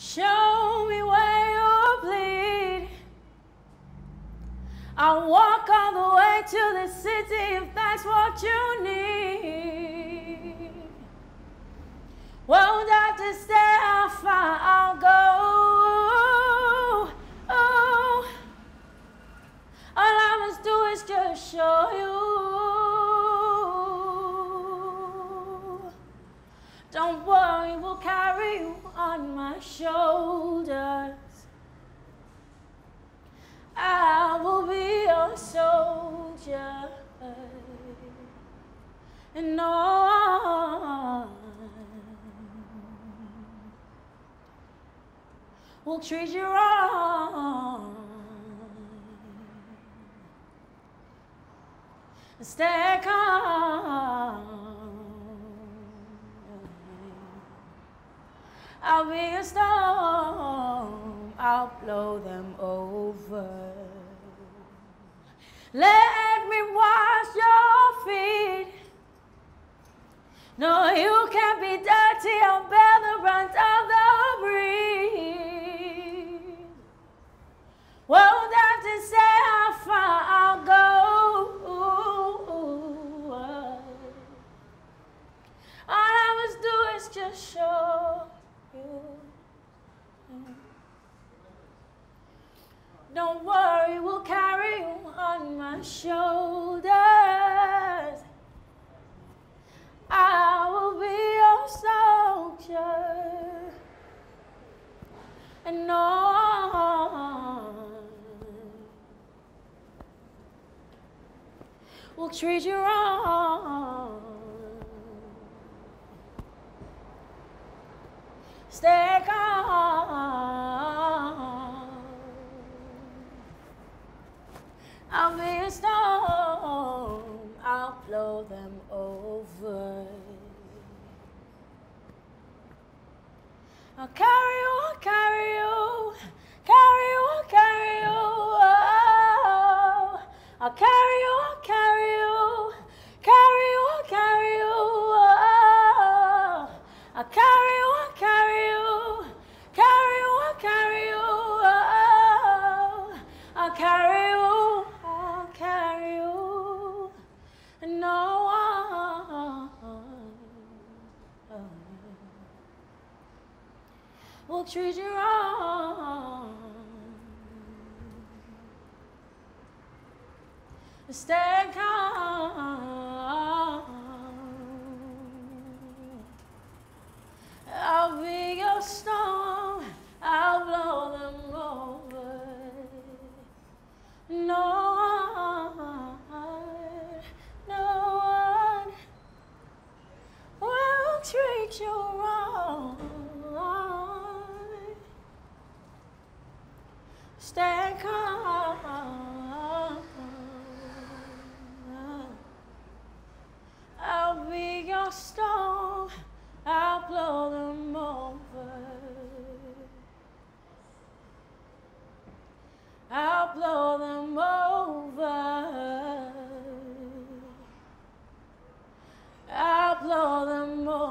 Show me where you bleed. I'll walk all the way to the city if that's what you need. Don't worry, we'll carry you on my shoulders. I will be your soldier. And on will treat you wrong. Stay calm. I'll be a storm, I'll blow them over. Let me wash your feet. No, you can't be dirty, I'll bear Don't worry, we'll carry you on my shoulders. I will be your soldier. And on will treat you wrong. Stay over. I'll carry you, I'll carry you, will treat you wrong. Stay calm. Stay calm. I'll be your storm. I'll blow them over. I'll blow them over. I'll blow them over.